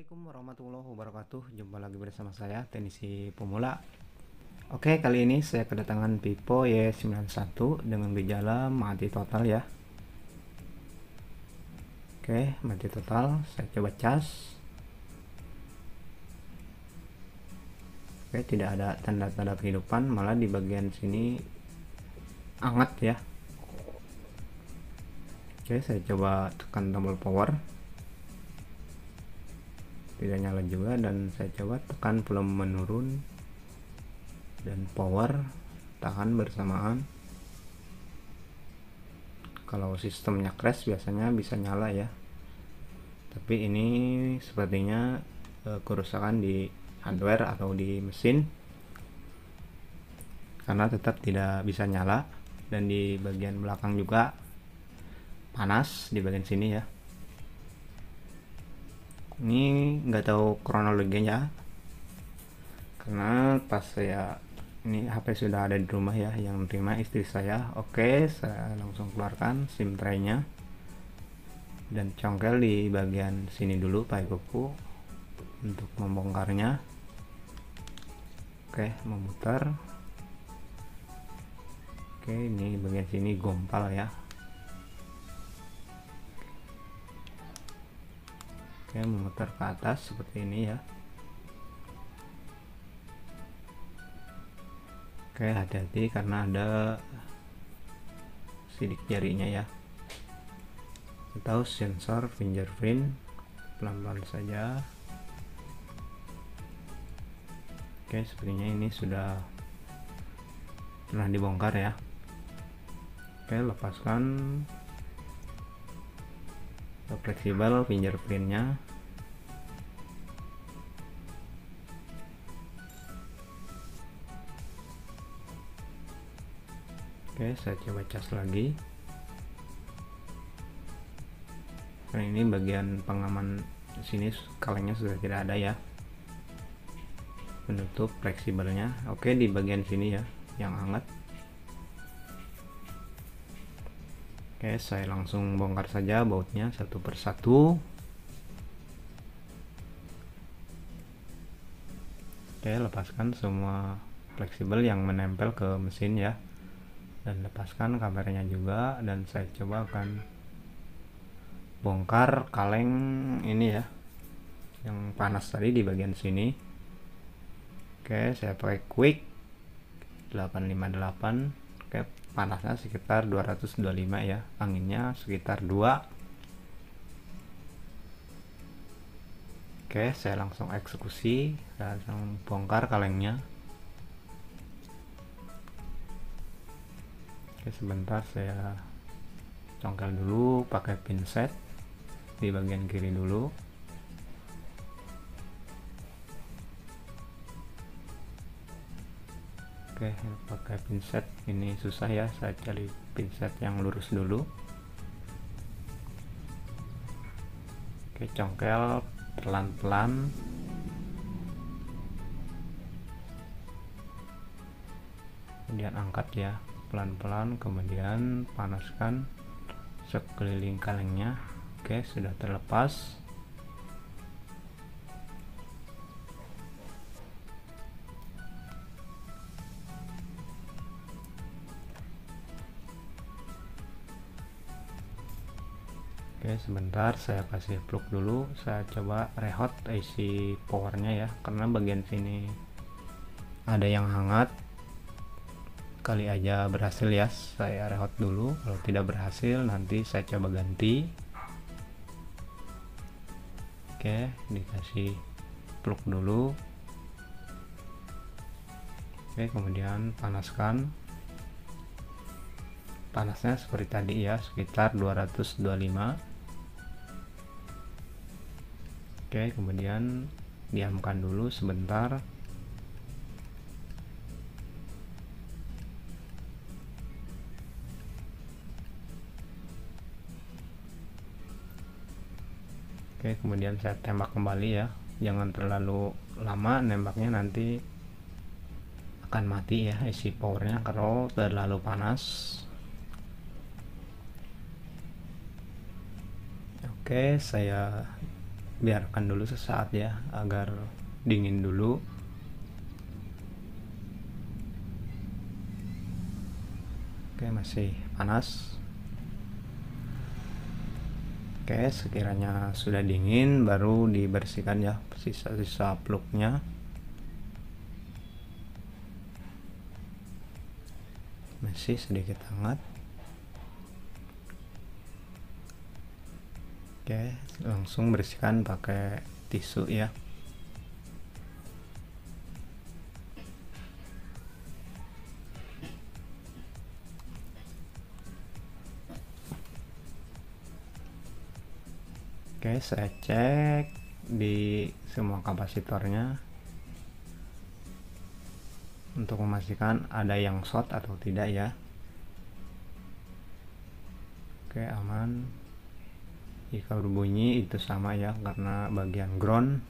Assalamualaikum warahmatullahi wabarakatuh. Jumpa lagi bersama saya Teknisi Pemula. Oke kali ini saya kedatangan Vivo Y91 Dengan gejala mati total ya. Oke mati total. Saya coba cas. Oke tidak ada tanda-tanda kehidupan Malah di bagian sini Hangat ya. Oke saya coba tekan tombol power tidak nyala juga dan saya coba tekan volume menurun dan power tahan bersamaan. Kalau sistemnya crash biasanya bisa nyala ya. Tapi ini sepertinya e, kerusakan di hardware atau di mesin. Karena tetap tidak bisa nyala dan di bagian belakang juga panas di bagian sini ya ini nggak tahu kronologinya. Karena pas saya ini HP sudah ada di rumah ya yang terima istri saya. Oke saya langsung keluarkan SIM tray-nya. Dan congkel di bagian sini dulu Pak Goku untuk membongkarnya. Oke memutar. Oke ini bagian sini gompal ya Oke, memutar ke atas seperti ini ya. Oke, hati-hati karena ada sidik jarinya ya. Atau sensor fingerprint pelan-pelan saja. Oke, sepertinya ini sudah pernah dibongkar ya. Oke, lepaskan fleksibel fingerprintnya. Oke saya coba cas lagi. Nah ini bagian pengaman sini kalengnya sudah tidak ada ya. Penutup fleksibelnya. Oke di bagian sini ya yang hangat Oke, saya langsung bongkar saja bautnya satu persatu. Oke, lepaskan semua fleksibel yang menempel ke mesin ya. Dan lepaskan kameranya juga dan saya coba akan bongkar kaleng ini ya. Yang panas tadi di bagian sini. Oke, saya pakai quick 858. Panasnya sekitar 225 ya anginnya sekitar 2 Oke saya langsung eksekusi langsung bongkar kalengnya. Oke sebentar saya congkel dulu pakai pinset di bagian kiri dulu Oke pakai pinset ini susah ya saya cari pinset yang lurus dulu. Oke congkel pelan-pelan. Kemudian angkat ya pelan-pelan. Kemudian panaskan sekeliling kalengnya. Oke sudah terlepas Oke sebentar saya kasih plug dulu. Saya coba rehot isi powernya ya karena bagian sini ada yang hangat. Kali aja berhasil ya saya rehot dulu. Kalau tidak berhasil nanti saya coba ganti. Oke dikasih plug dulu. Oke kemudian panaskan. Panasnya seperti tadi ya sekitar 225 Oke, kemudian diamkan dulu sebentar. Oke, kemudian saya tembak kembali ya. Jangan terlalu lama nembaknya nanti akan mati ya isi powernya kalau terlalu panas. Oke, saya biarkan dulu sesaat ya agar dingin dulu. Oke masih panas. Oke sekiranya sudah dingin baru dibersihkan ya sisa-sisa plugnya masih sedikit hangat oke langsung bersihkan pakai tisu ya. Oke, saya cek di semua kapasitornya. Untuk memastikan ada yang short atau tidak ya. Oke, aman jika berbunyi itu sama ya karena bagian ground.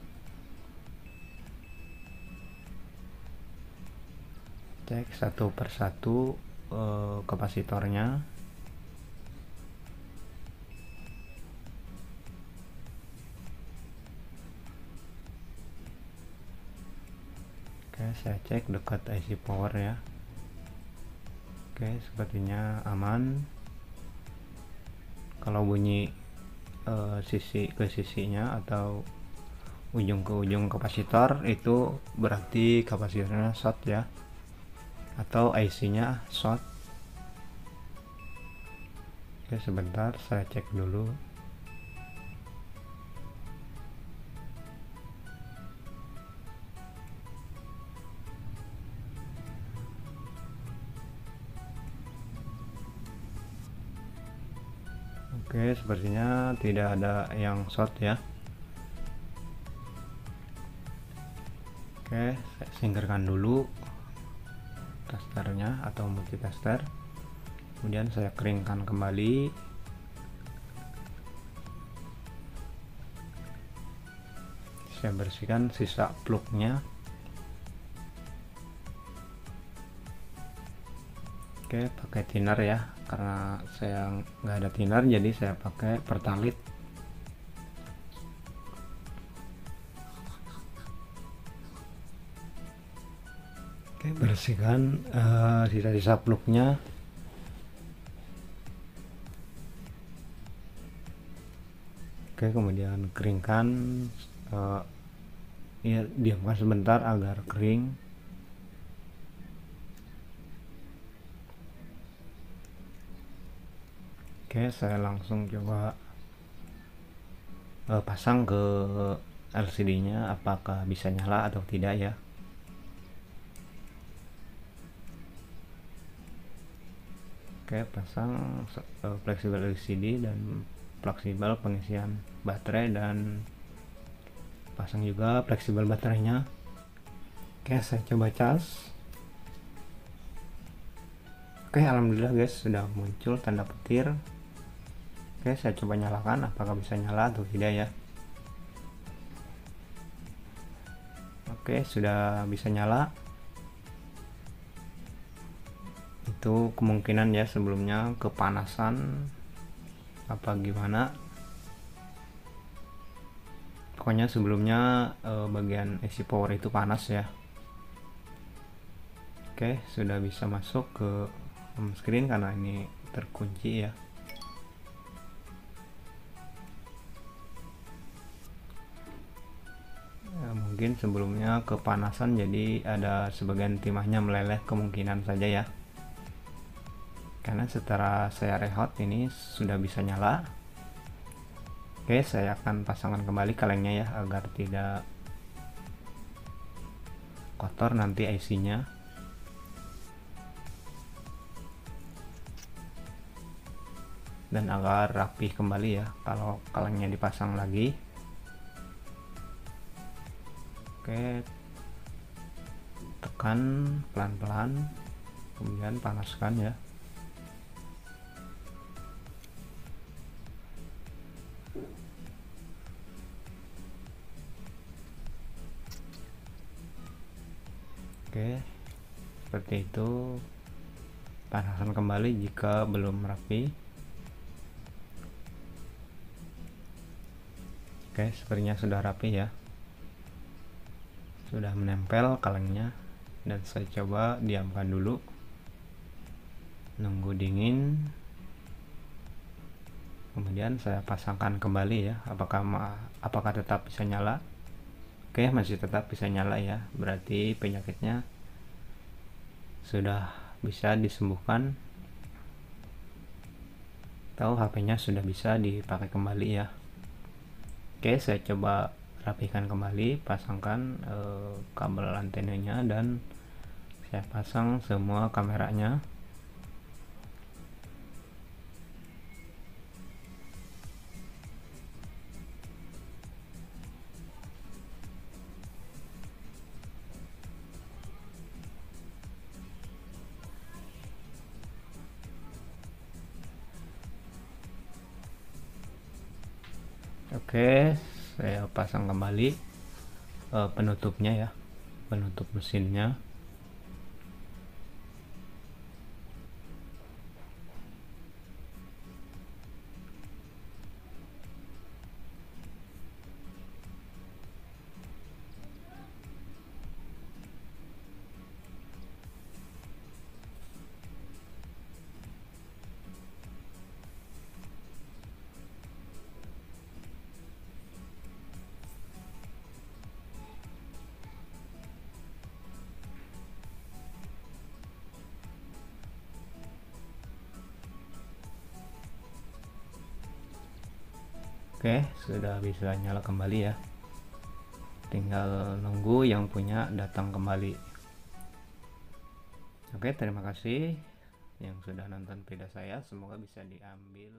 Cek satu persatu eh, kapasitornya. Oke saya cek dekat IC power ya. Oke sepertinya aman. Kalau bunyi uh, sisi ke sisinya atau ujung ke ujung kapasitor itu berarti kapasitornya short ya. Atau IC nya short. Oke sebentar saya cek dulu Oke, sepertinya tidak ada yang short ya. Oke, saya singkirkan dulu testernya atau multitester. Kemudian saya keringkan kembali. Saya bersihkan sisa plugnya. Oke, pakai thinner ya karena saya nggak ada thinner jadi saya pakai pertalit. Oke bersihkan uh, sisa-sisa plugnya oke kemudian keringkan uh, ya diamkan sebentar agar kering Oke, saya langsung coba uh, pasang ke LCD-nya apakah bisa nyala atau tidak ya. Oke, pasang uh, fleksibel LCD dan fleksibel pengisian baterai dan pasang juga fleksibel baterainya. Oke, saya coba cas. Oke, alhamdulillah guys sudah muncul tanda petir Oke, saya coba nyalakan apakah bisa nyala atau tidak ya. Oke, sudah bisa nyala. Itu kemungkinan ya sebelumnya kepanasan apa gimana. Pokoknya sebelumnya eh, bagian AC power itu panas ya. Oke, sudah bisa masuk ke home screen karena ini terkunci ya. Mungkin sebelumnya kepanasan jadi ada sebagian timahnya meleleh kemungkinan saja ya. Karena setelah saya rehot ini sudah bisa nyala. Oke saya akan pasangkan kembali kalengnya ya agar tidak kotor nanti IC nya dan agar rapi kembali ya kalau kalengnya dipasang lagi oke. Tekan pelan-pelan kemudian panaskan ya. Oke seperti itu. Panaskan kembali jika belum rapi. Oke sepertinya sudah rapi ya sudah menempel kalengnya dan saya coba diamkan dulu. Nunggu dingin. Kemudian saya pasangkan kembali ya apakah apakah tetap bisa nyala? Oke masih tetap bisa nyala ya berarti penyakitnya sudah bisa disembuhkan. Atau HP-nya sudah bisa dipakai kembali ya. Oke saya coba rapikan kembali pasangkan eh, kabel antenanya dan saya pasang semua kameranya. Oke, saya pasang kembali uh, penutupnya ya, penutup mesinnya. Oke, sudah bisa nyala kembali ya. Tinggal nunggu yang punya datang kembali. Oke, terima kasih yang sudah nonton video saya. Semoga bisa diambil